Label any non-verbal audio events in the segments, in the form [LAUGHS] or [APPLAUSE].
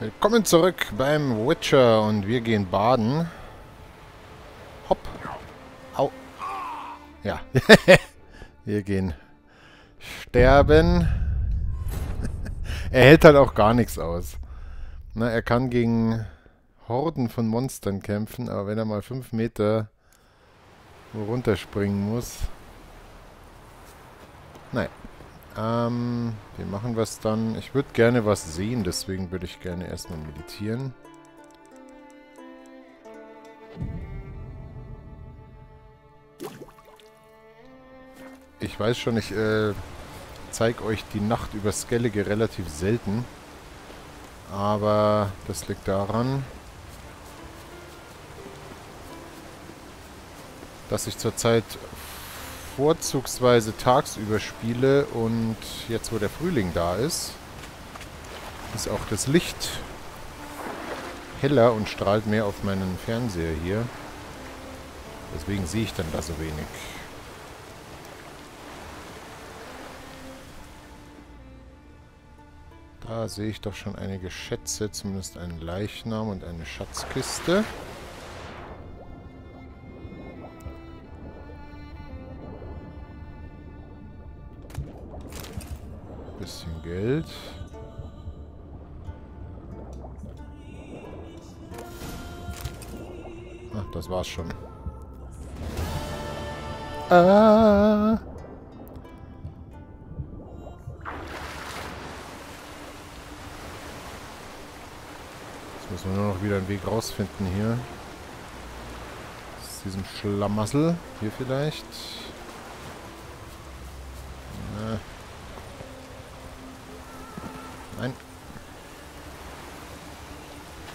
Willkommen zurück beim Witcher und wir gehen baden. Hopp. Au. Ja. [LAUGHS] wir gehen sterben. [LAUGHS] er hält halt auch gar nichts aus. Na, er kann gegen Horden von Monstern kämpfen, aber wenn er mal fünf Meter runterspringen muss. Nein. Ähm, wie machen es dann? Ich würde gerne was sehen, deswegen würde ich gerne erstmal meditieren. Ich weiß schon, ich äh, zeige euch die Nacht über Skellige relativ selten. Aber das liegt daran, dass ich zurzeit vorzugsweise tagsüber spiele und jetzt, wo der Frühling da ist, ist auch das Licht heller und strahlt mehr auf meinen Fernseher hier. Deswegen sehe ich dann da so wenig. Da sehe ich doch schon einige Schätze, zumindest einen Leichnam und eine Schatzkiste. Geld. Ach, das war's schon. Ah. Jetzt müssen wir nur noch wieder einen Weg rausfinden hier. Aus diesem Schlamassel. Hier vielleicht.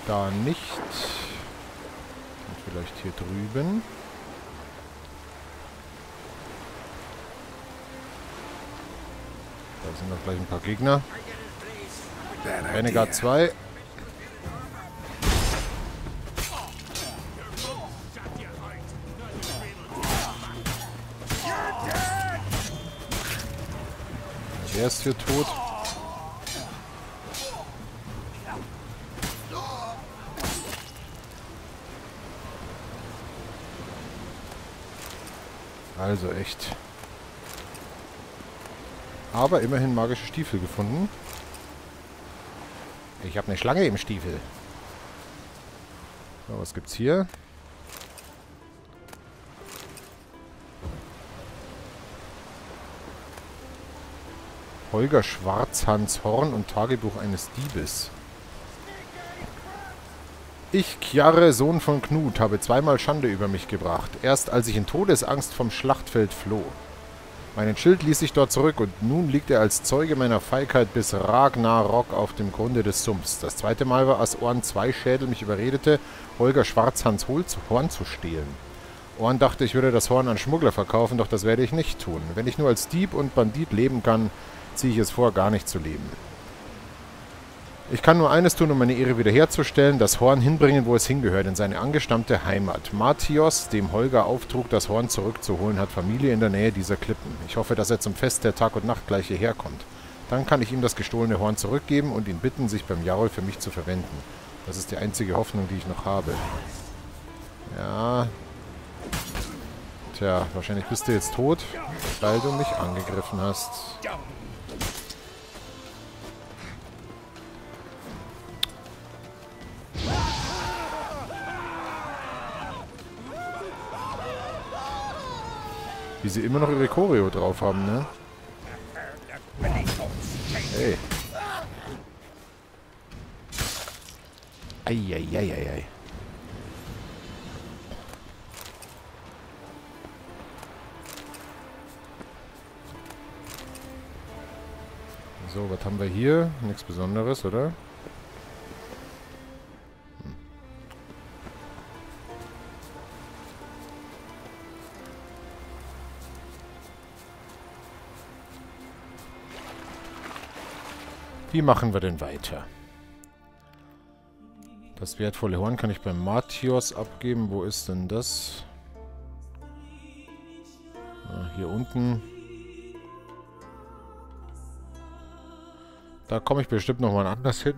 Da nicht. Und vielleicht hier drüben. Da sind noch gleich ein paar Gegner. Renegade 2. Der ist hier tot. Also echt. Aber immerhin magische Stiefel gefunden. Ich habe eine Schlange im Stiefel. So, was gibt's hier? Holger Schwarzhans Horn und Tagebuch eines Diebes. Ich, Kjarre, Sohn von Knut, habe zweimal Schande über mich gebracht. Erst als ich in Todesangst vom Schlachtfeld floh. Meinen Schild ließ ich dort zurück und nun liegt er als Zeuge meiner Feigheit bis Ragnarok auf dem Grunde des Sumpfs. Das zweite Mal war, als Orn Zweischädel mich überredete, Holger Schwarzhans Horn zu stehlen. Orn dachte, ich würde das Horn an Schmuggler verkaufen, doch das werde ich nicht tun. Wenn ich nur als Dieb und Bandit leben kann, ziehe ich es vor, gar nicht zu leben. Ich kann nur eines tun, um meine Ehre wiederherzustellen, das Horn hinbringen, wo es hingehört, in seine angestammte Heimat. Mathios, dem Holger auftrug, das Horn zurückzuholen, hat Familie in der Nähe dieser Klippen. Ich hoffe, dass er zum Fest der Tag und Nacht gleich hierher kommt. Dann kann ich ihm das gestohlene Horn zurückgeben und ihn bitten, sich beim Jarl für mich zu verwenden. Das ist die einzige Hoffnung, die ich noch habe. Ja. Tja, wahrscheinlich bist du jetzt tot, weil du mich angegriffen hast. Wie sie immer noch ihre Choreo drauf haben, ne? Hey. Eieieiei. So, was haben wir hier? Nichts Besonderes, oder? Wie machen wir denn weiter? Das wertvolle Horn kann ich beim Martios abgeben. Wo ist denn das? Ah, hier unten. Da komme ich bestimmt nochmal anders hin.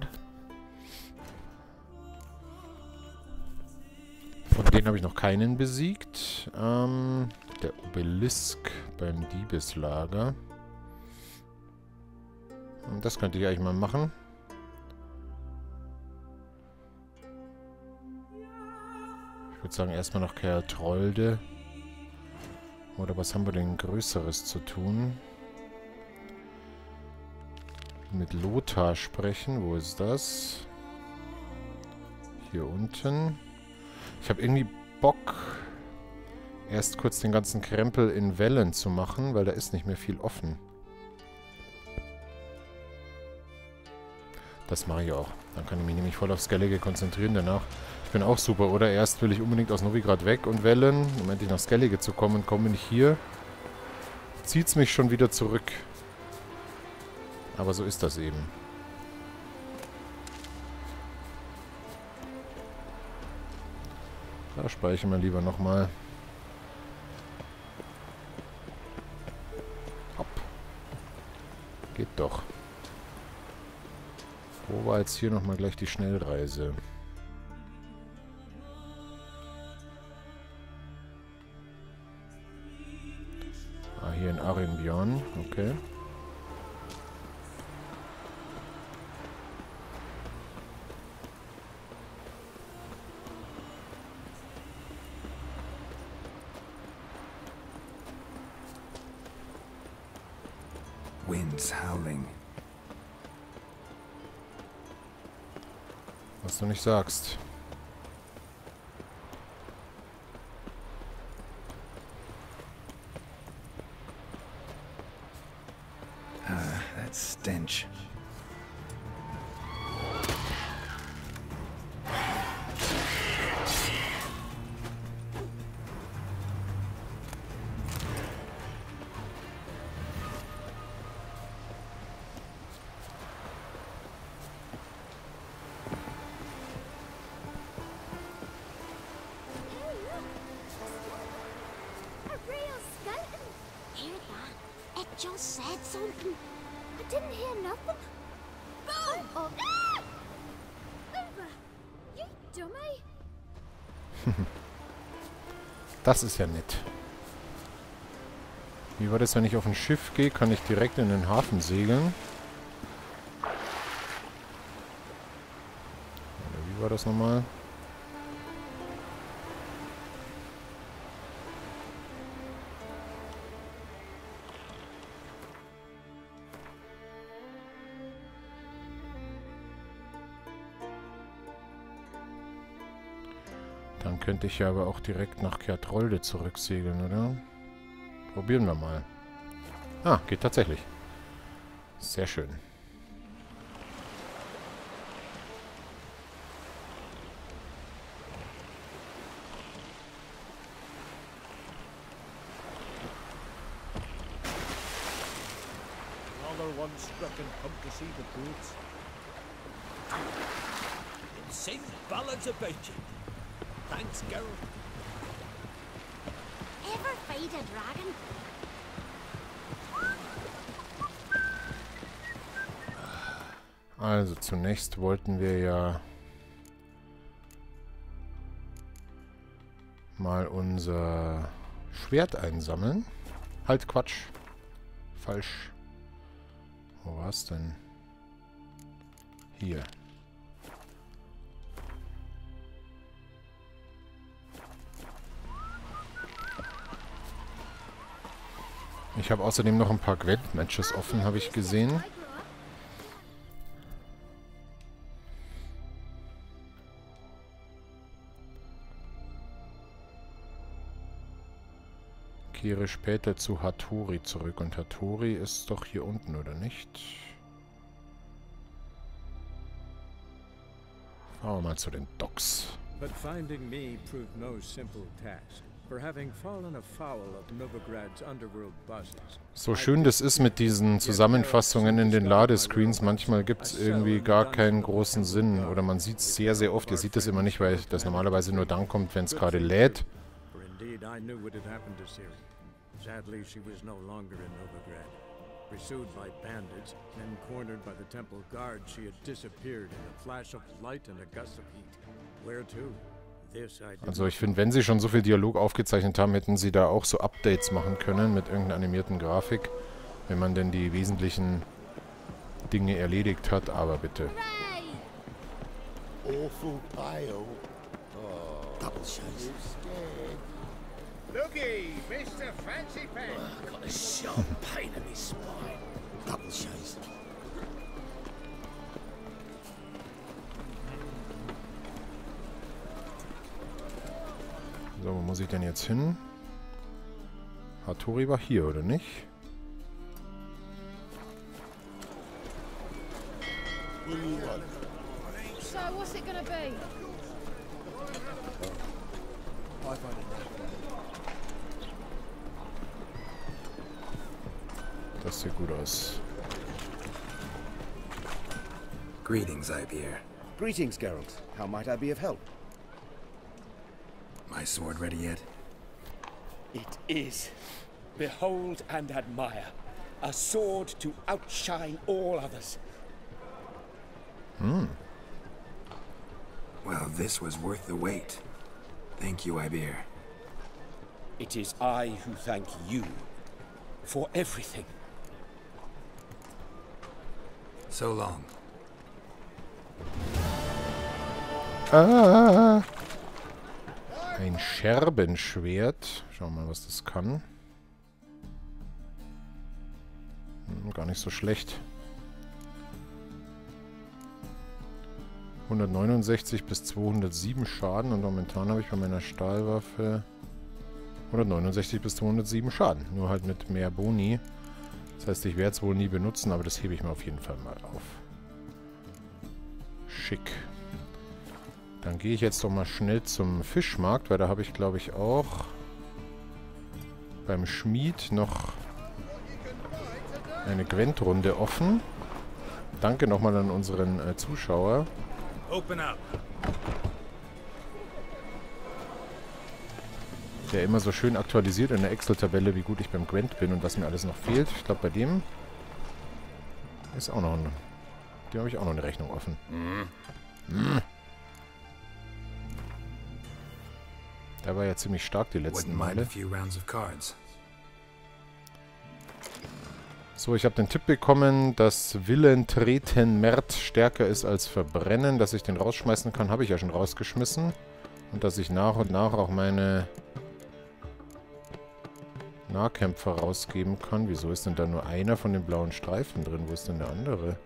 Von denen habe ich noch keinen besiegt. Ähm, der Obelisk beim Diebeslager. Das könnte ich eigentlich mal machen. Ich würde sagen, erstmal noch Kerl Trolde. Oder was haben wir denn Größeres zu tun? Mit Lothar sprechen. Wo ist das? Hier unten. Ich habe irgendwie Bock, erst kurz den ganzen Krempel in Wellen zu machen, weil da ist nicht mehr viel offen. Das mache ich auch. Dann kann ich mich nämlich voll auf Skellige konzentrieren danach. Ich bin auch super, oder? Erst will ich unbedingt aus Novigrad weg und Wellen, um endlich nach Skellige zu kommen. Komme ich hier, zieht es mich schon wieder zurück. Aber so ist das eben. Da speichern wir lieber nochmal. Hopp. Geht doch. Wo war jetzt hier nochmal gleich die Schnellreise? Ah, hier in Arinbion. Okay. Winds howling. Du nicht sagst. I didn't hear nothing. Oh! oh. Ah! Uber! You dummy! [LAUGHS] Das ist ja nett. Wie war das, wenn ich auf ein Schiff gehe? Kann ich direkt in den Hafen segeln? Oder wie war das nochmal? Könnte ich ja aber auch direkt nach Kertrolde zurücksegeln, oder? Probieren wir mal. Ah, geht tatsächlich. Sehr schön. Another one struck and come to see the goods. Sing ballads about you. Thanks, girl. Ever feed a dragon? Also zunächst wollten wir ja mal unser Schwert einsammeln. Halt, Quatsch. Falsch. Wo war's denn? Hier. Ich habe außerdem noch ein paar Gwent-Matches offen, habe ich gesehen. Kehre später zu Hattori zurück. Und Hattori ist doch hier unten, oder nicht? Fahren wir mal zu den Docks. But finding me proved no simple task. So schön das ist mit diesen Zusammenfassungen in den Ladescreens, manchmal gibt es irgendwie gar keinen großen Sinn. Oder man sieht es sehr, sehr oft. Ihr seht das immer nicht, weil das normalerweise nur dann kommt, wenn es gerade lädt. Sadly, she was no longer in Novigrad. Pursued by bandits, then cornered by the temple guard, she had disappeared in a flash of light and a gust of heat. Where to? Also ich finde, wenn sie schon so viel Dialog aufgezeichnet haben, hätten sie da auch so Updates machen können mit irgendeiner animierten Grafik, wenn man denn die wesentlichen Dinge erledigt hat. Aber bitte. Looky, Mr. Fancy Pants. I've got a sharp pain in my spine. Double shows. So, wo muss ich denn jetzt hin? Hattori war hier, oder nicht? So, what's it gonna be? Das sieht gut aus. Greetings, Ibeer. Greetings, Geralt. How might I be of help? My sword ready yet? It is. Behold and admire. A sword to outshine all others. Hmm. Well, this was worth the wait. Thank you, Ibeer. It is I who thank you for everything. So long. Ah! Ein Scherbenschwert. Schauen wir mal, was das kann. Hm, gar nicht so schlecht. 169 bis 207 Schaden und momentan habe ich bei meiner Stahlwaffe 169 bis 207 Schaden. Nur halt mit mehr Boni. Das heißt, ich werde es wohl nie benutzen, aber das hebe ich mir auf jeden Fall mal auf. Schick. Dann gehe ich jetzt doch mal schnell zum Fischmarkt, weil da habe ich, glaube ich, auch beim Schmied noch eine Gwent-Runde offen. Danke nochmal an unseren äh, Zuschauer. Open up. der immer so schön aktualisiert in der Excel-Tabelle, wie gut ich beim Gwent bin und was mir alles noch fehlt. Ich glaube, bei dem ist auch noch eine... Dem habe ich auch noch eine Rechnung offen. Mm. Der war ja ziemlich stark die letzten Male. So, ich habe den Tipp bekommen, dass Willen treten Mert stärker ist als Verbrennen. Dass ich den rausschmeißen kann, habe ich ja schon rausgeschmissen. Und dass ich nach und nach auch meine Nahkämpfer rausgeben kann. Wieso ist denn da nur einer von den blauen Streifen drin? Wo ist denn der andere?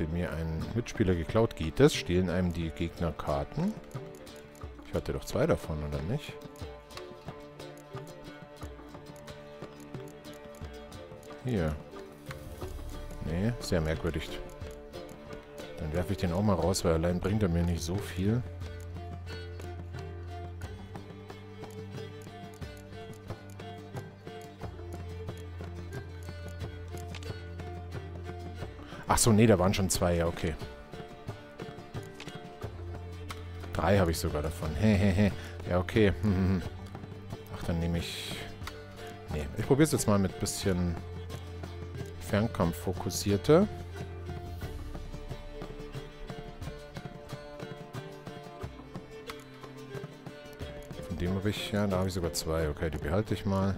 Hatte mir ein Mitspieler geklaut. Geht das? Stehlen einem die Gegner Karten? Ich hatte doch zwei davon, oder nicht? Hier. Nee, sehr merkwürdig. Dann werfe ich den auch mal raus, weil allein bringt er mir nicht so viel. Ach so, nee, da waren schon zwei, ja, okay. Drei habe ich sogar davon. Hehehe. ja, okay. [LAUGHS] Ach, dann nehme ich... Nee, ich probiere es jetzt mal mit bisschen Fernkampf fokussierter. Von dem habe ich... Ja, da habe ich sogar zwei. Okay, die behalte ich mal.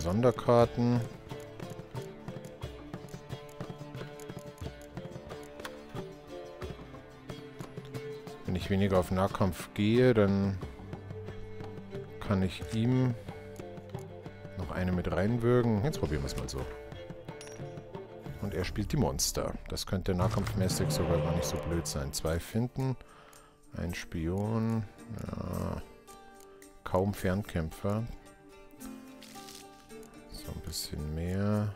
Sonderkarten... Wenn ich weniger auf Nahkampf gehe, dann kann ich ihm noch eine mit reinwürgen. Jetzt probieren wir es mal so. Und er spielt die Monster. Das könnte nahkampfmäßig sogar gar nicht so blöd sein. Zwei finden. Ein Spion. Ja, kaum Fernkämpfer. Bisschen mehr.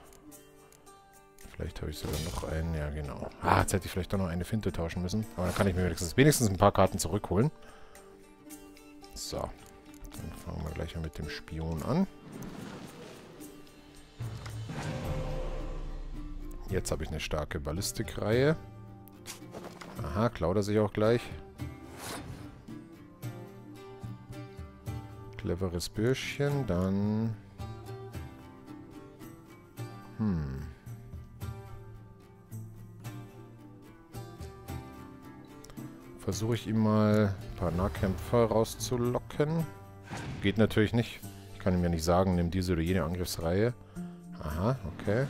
Vielleicht habe ich sogar noch einen. Ja, genau. Ah, jetzt hätte ich vielleicht doch noch eine Finte tauschen müssen. Aber dann kann ich mir wenigstens, wenigstens ein paar Karten zurückholen. So. Dann fangen wir gleich mal mit dem Spion an. Jetzt habe ich eine starke Ballistikreihe. Aha, klaut er sich auch gleich. Cleveres Bürschchen, dann... Hm. Versuche ich ihm mal ein paar Nahkämpfer rauszulocken. Geht natürlich nicht. Ich kann ihm ja nicht sagen, nimm diese oder jene Angriffsreihe. Aha, okay.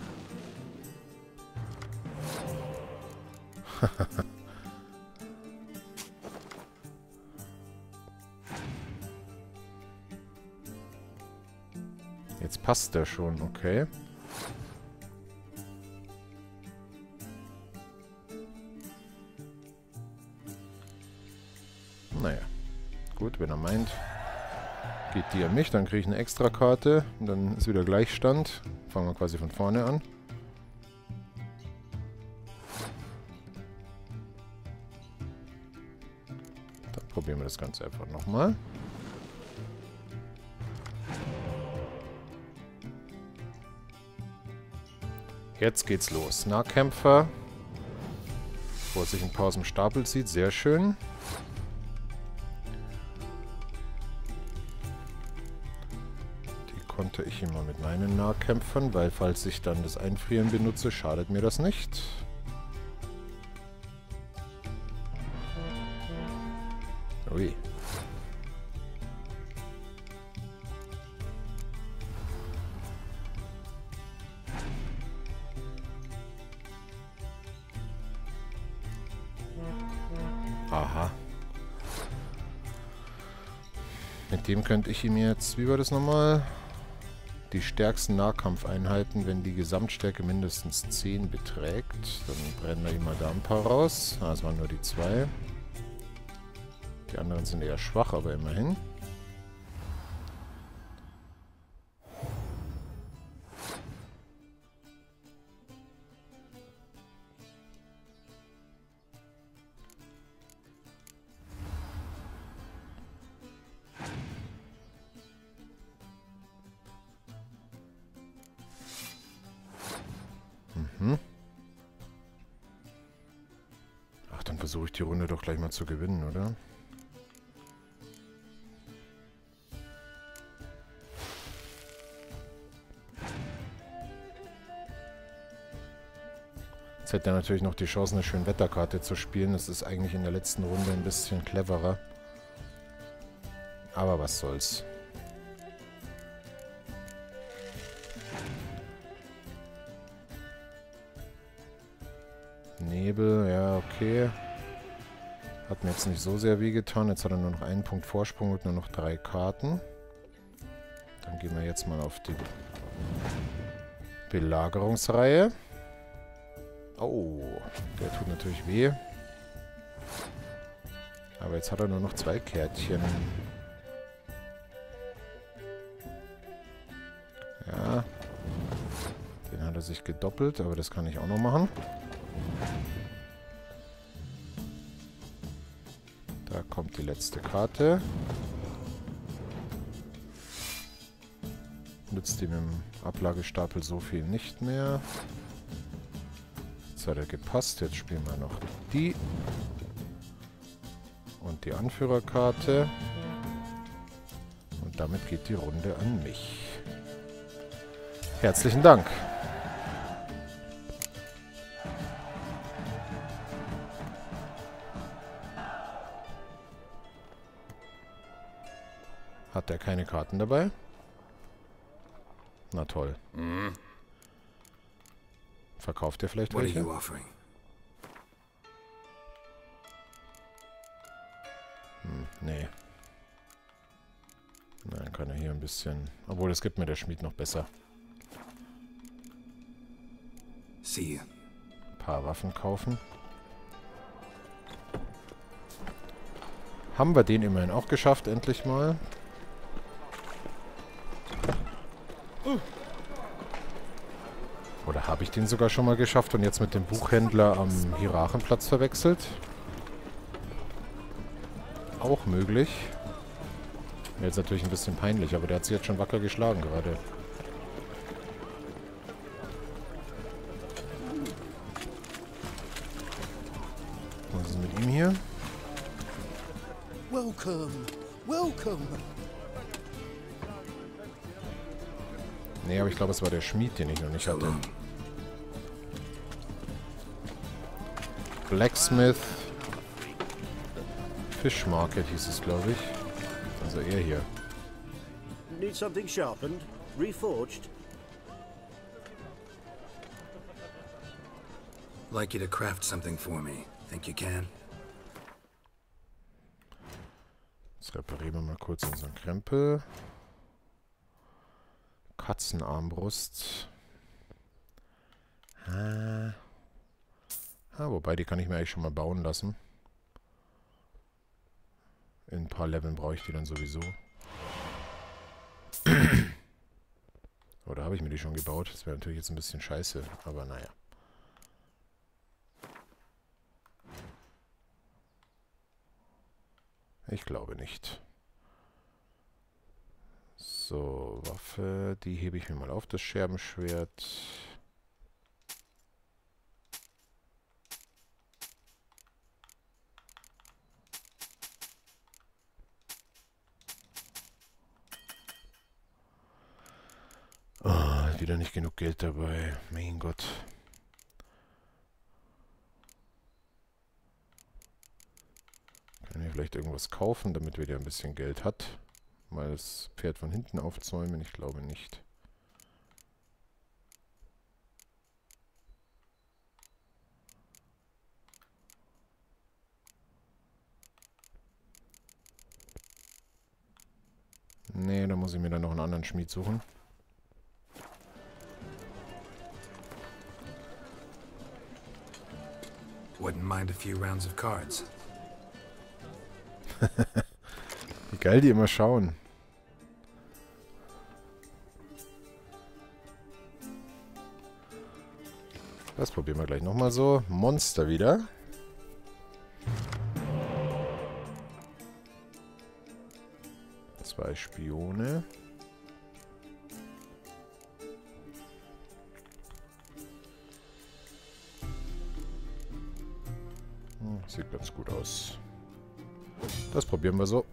[LAUGHS] Jetzt passt der schon, okay. Gut, wenn er meint, geht die an mich, dann kriege ich eine Extrakarte. Und dann ist wieder Gleichstand. Fangen wir quasi von vorne an. Dann probieren wir das Ganze einfach nochmal. Jetzt geht's los. Nahkämpfer. Wo sich ein paar aus dem Stapel zieht. Sehr schön. Konnte ich immer mit meinen Nahkämpfern, weil falls ich dann das Einfrieren benutze, schadet mir das nicht. Ui. Aha. Mit dem könnte ich ihm jetzt, wie war das nochmal? Die stärksten Nahkampfeinheiten, wenn die Gesamtstärke mindestens 10 beträgt. Dann brennen wir ihm mal da ein paar raus. Ah, es waren nur die zwei. Die anderen sind eher schwach, aber immerhin. Versuche ich die Runde doch gleich mal zu gewinnen, oder? Jetzt hätte er natürlich noch die Chance, eine schöne Wetterkarte zu spielen. Das ist eigentlich in der letzten Runde ein bisschen cleverer. Aber was soll's. Nebel, ja, okay. Hat mir jetzt nicht so sehr wehgetan. Jetzt hat er nur noch einen Punkt Vorsprung und nur noch drei Karten. Dann gehen wir jetzt mal auf die Belagerungsreihe. Oh, der tut natürlich weh. Aber jetzt hat er nur noch zwei Kärtchen. Ja. Den hat er sich gedoppelt, aber das kann ich auch noch machen. Die letzte Karte. Nützt ihm im Ablagestapel so viel nicht mehr. Jetzt hat er gepasst. Jetzt spielen wir noch die. Und die Anführerkarte. Und damit geht die Runde an mich. Herzlichen Dank. Hat er keine Karten dabei? Na toll. Verkauft er vielleicht welche? Hm, nee. Nein, kann er hier ein bisschen... Obwohl, das gibt mir der Schmied noch besser. Ein paar Waffen kaufen. Haben wir den immerhin auch geschafft, endlich mal. Oder habe ich den sogar schon mal geschafft und jetzt mit dem Buchhändler am Hierarchenplatz verwechselt? Auch möglich. Wäre jetzt natürlich ein bisschen peinlich, aber der hat sich jetzt schon wacker geschlagen gerade. Was ist mit ihm hier? Welcome, welcome. Nee, aber ich glaube, es war der Schmied, den ich noch nicht hatte. Blacksmith. Fish Market hieß es, glaube ich. Also er hier. Need something sharpened? Reforged? Like you to craft something for me. Think you can? Jetzt reparieren wir mal kurz unseren Krempel. Katzenarmbrust. Ah. ah, wobei, die kann ich mir eigentlich schon mal bauen lassen. In ein paar Leveln brauche ich die dann sowieso. [CLEARS THROAT] Oder habe ich mir die schon gebaut? Das wäre natürlich jetzt ein bisschen scheiße, aber naja. Ich glaube nicht. So, Waffe, die hebe ich mir mal auf, das Scherbenschwert. Oh, wieder nicht genug Geld dabei. Mein Gott. Können wir vielleicht irgendwas kaufen, damit wir wieder ein bisschen Geld hat? Mal das Pferd von hinten aufzäumen? Ich glaube nicht. Nee, da muss ich mir dann noch einen anderen Schmied suchen. Wouldn't mind a few rounds of cards. [LAUGHS] Wie geil die immer schauen. Das probieren wir gleich nochmal so. Monster wieder. Zwei Spione. Hm, sieht ganz gut aus. Das probieren wir so.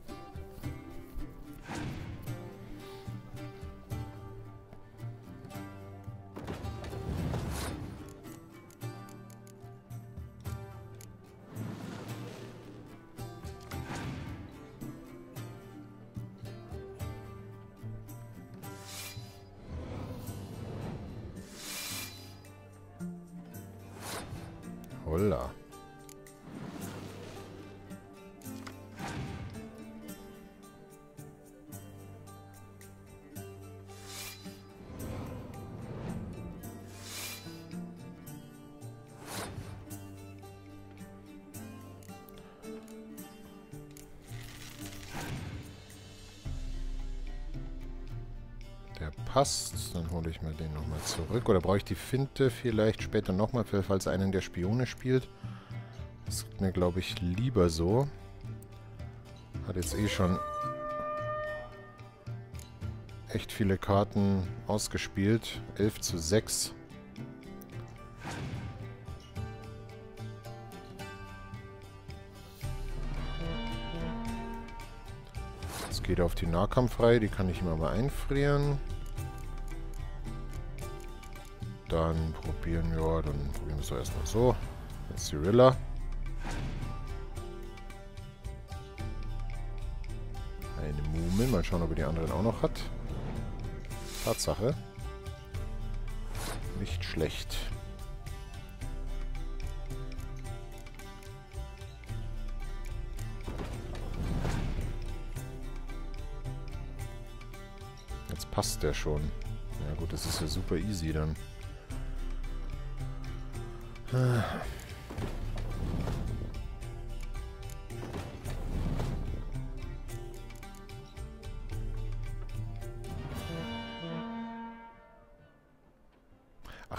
Der passt. Dann hole ich mir den nochmal zurück. Oder brauche ich die Finte vielleicht später nochmal, falls einen der Spione spielt. Das ist mir, glaube ich, lieber so. Hat jetzt eh schon echt viele Karten ausgespielt. 11 zu 6. Jetzt geht er auf die Nahkampfreihe. Die kann ich immer mal einfrieren. Dann probieren wir, dann probieren wir es doch erstmal so. Cyrilla. Eine Mumin. Mal schauen, ob er die anderen auch noch hat. Tatsache. Nicht schlecht. Jetzt passt der schon. Ja gut, das ist ja super easy dann. Ach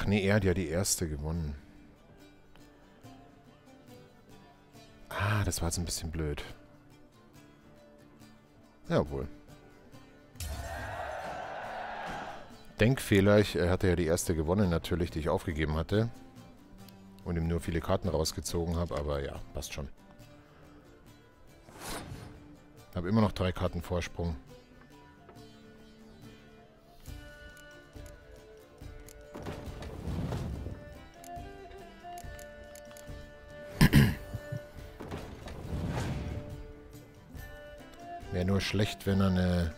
nee, er hat ja die erste gewonnen. Ah, das war jetzt ein bisschen blöd. Jawohl. Denkfehler, ich, er hatte ja die erste gewonnen natürlich, die ich aufgegeben hatte. Und ihm nur viele Karten rausgezogen habe, aber ja, passt schon. Habe immer noch drei Karten Vorsprung. Wäre nur schlecht, wenn er eine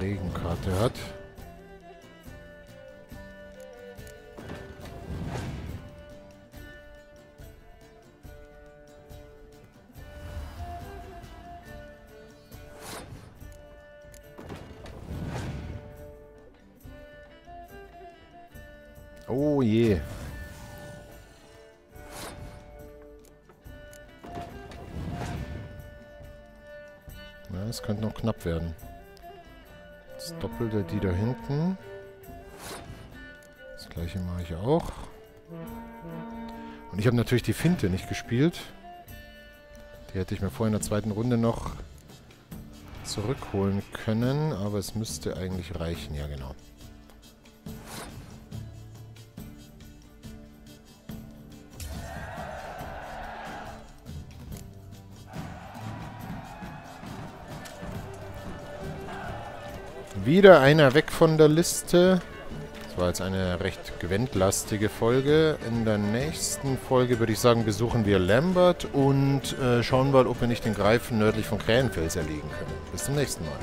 Regenkarte hat. Ja, es könnte noch knapp werden. Das Doppelte die da hinten. Das gleiche mache ich auch. Und ich habe natürlich die Finte nicht gespielt. Die hätte ich mir vorher in der zweiten Runde noch zurückholen können, aber es müsste eigentlich reichen. Ja, genau. Wieder einer weg von der Liste. Das war jetzt eine recht gewendlastige Folge. In der nächsten Folge würde ich sagen, besuchen wir Lambert und äh, schauen mal, ob wir nicht den Greifen nördlich von Krähenfels erlegen können. Bis zum nächsten Mal.